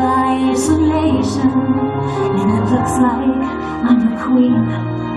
of isolation, and it looks like I'm the queen.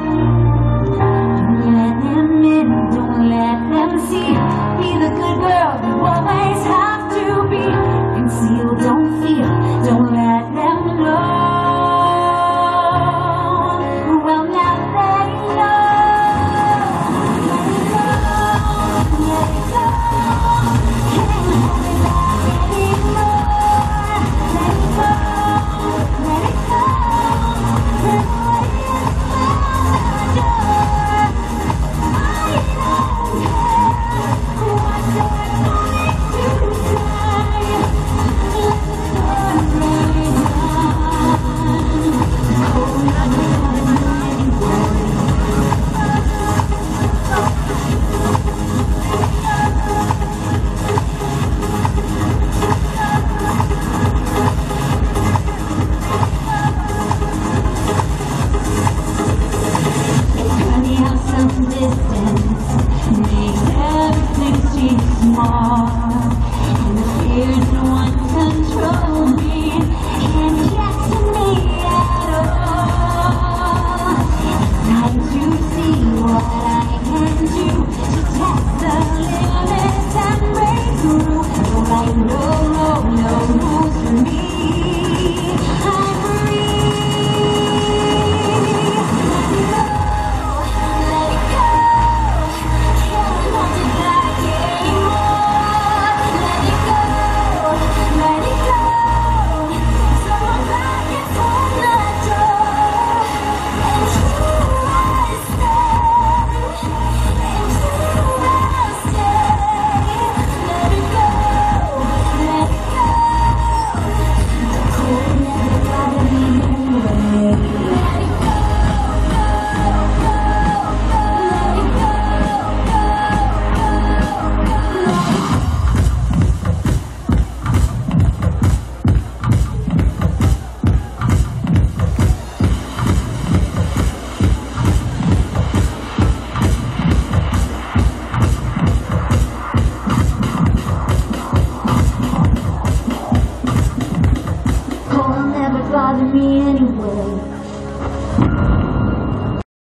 bother me anyway.